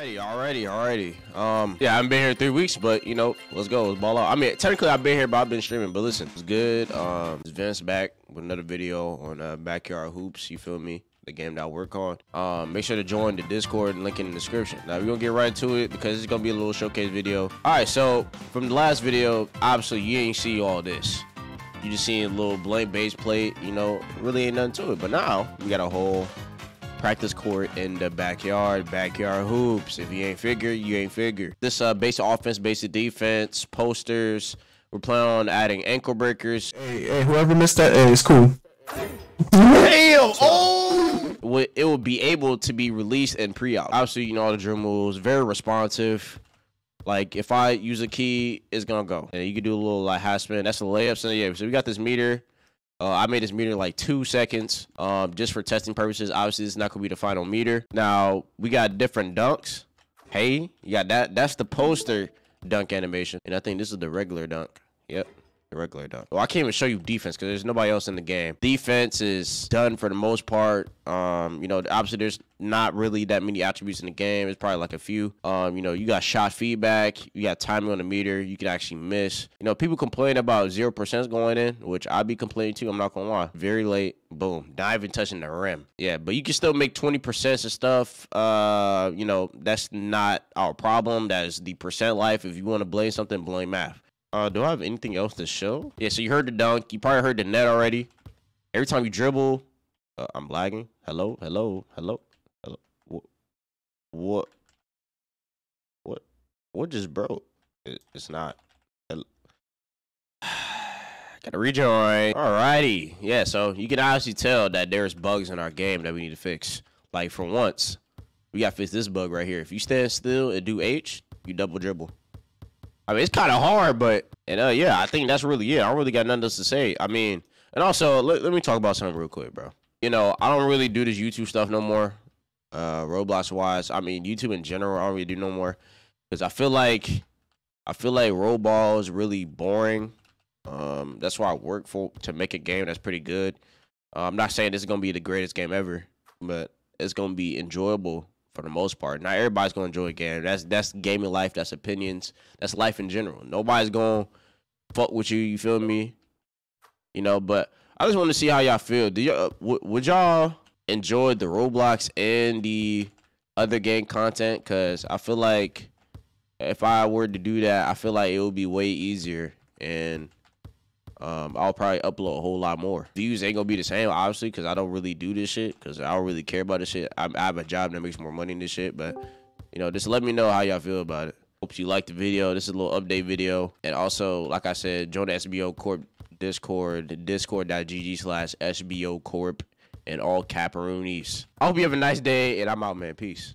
Alrighty, alrighty, alrighty. Um, yeah, I haven't been here three weeks, but you know, let's go, let's ball out. I mean, technically I've been here, but I've been streaming. But listen, it's good. Um, it's Vince back with another video on uh, Backyard Hoopz. You feel me? The game that I work on. Um, make sure to join the Discord link in the description. Now we're gonna get right to it because it's gonna be a little showcase video. All right, so from the last video, obviously you ain't see all this. You just seen a little blank base plate. You know, really ain't nothing to it. But now we got a whole practice court in the backyard, Backyard Hoopz. If you ain't figure, you ain't figure. This uh basic offense, basic defense, posters. We're planning on adding ankle breakers. Hey, hey, whoever missed that, hey, it's cool. Damn! Oh! It will be able to be released in pre-op. Obviously, you know all the drill moves. Very responsive. Like if I use a key, it's gonna go. And you can do a little like half spin. That's the layups. And yeah, so we got this meter. Uh, I made this meter like two seconds, um, just for testing purposes. Obviously, it's not gonna be the final meter. Now we got different dunks. Hey, you got that. That's the poster dunk animation, and I think this is the regular dunk. Yep. The regular dunk. Well, I can't even show you defense because there's nobody else in the game. Defense is done for the most part. Um, you know, obviously there's not really that many attributes in the game. It's probably like a few. Um, you know, you got shot feedback, you got timing on the meter, you can actually miss. You know, people complain about zero percent going in, which I'd be complaining too. I'm not gonna lie. Very late, boom, not even touching the rim. Yeah, but you can still make 20 percent of stuff. Uh, you know, that's not our problem. That is the percent life. If you want to blame something, blame math. Uh, do I have anything else to show? Yeah, so you heard the dunk. You probably heard the net already. Every time you dribble, uh, I'm lagging. Hello, hello, hello, hello. What? What? What? Just broke? It, it's not. Gotta rejoin. Alrighty. Yeah, so you can obviously tell that there's bugs in our game that we need to fix. Like for once, we gotta fix this bug right here. If you stand still and do H, you double dribble. I mean, it's kind of hard, but and uh, yeah, I think that's really it. I don't really got nothing else to say. I mean, and also let, let me talk about something real quick, bro. You know, I don't really do this YouTube stuff no more. Uh, Roblox wise, I mean, YouTube in general, I don't really do no more because I feel like I feel like Roblox is really boring. Um, that's why I work for to make a game that's pretty good. Uh, I'm not saying this is gonna be the greatest game ever, but it's gonna be enjoyable for the most part. Not everybody's gonna enjoy a game. That's that's gaming life. That's opinions. That's life in general. Nobody's gonna fuck with you. You feel me? You know. But I just want to see how y'all feel. Do you uh, w- would y'all enjoy the Roblox and the other game content? Cause I feel like if I were to do that, I feel like it would be way easier and. Um, I'll probably upload a whole lot more. Views ain't gonna be the same, obviously, because I don't really do this shit. Because I don't really care about this shit. I, I have a job that makes more money than this shit. But you know, just let me know how y'all feel about it. Hope you liked the video. This is a little update video. And also, like I said, join the SBO Corp Discord, discord.gg slash SBO Corp, and all caparoonies. I hope you have a nice day, and I'm out, man. Peace.